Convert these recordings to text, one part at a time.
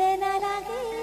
नैना लागे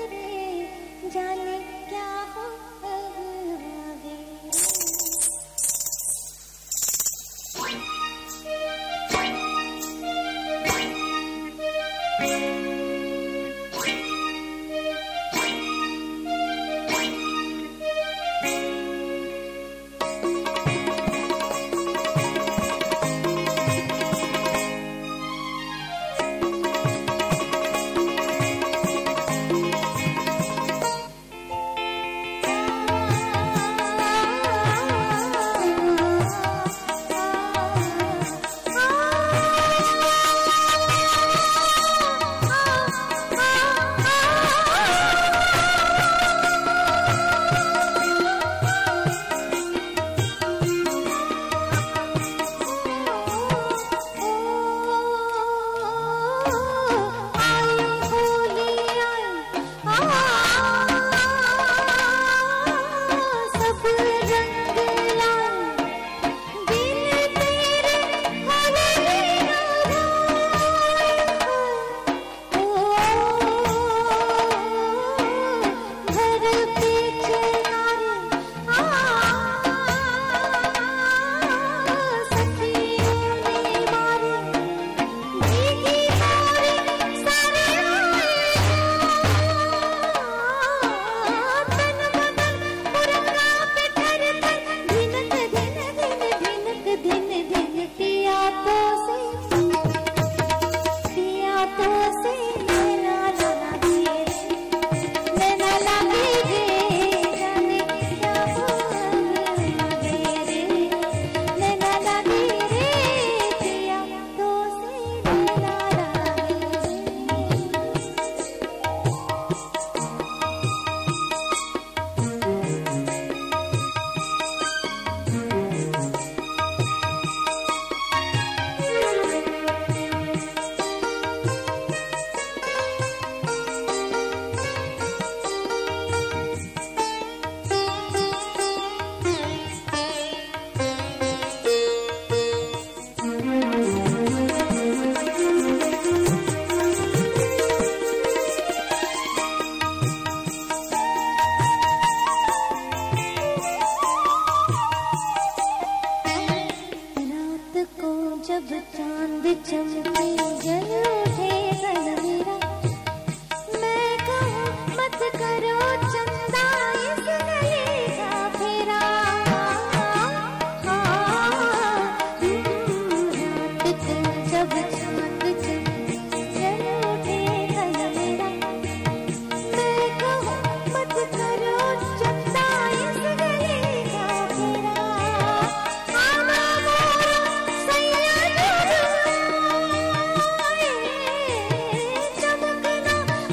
जब चाँद चमके जल उठे तन मेरा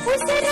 Where's that?